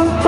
Oh,